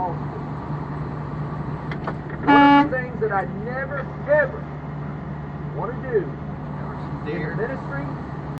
calls. One of the things that I never, ever want to do in ministry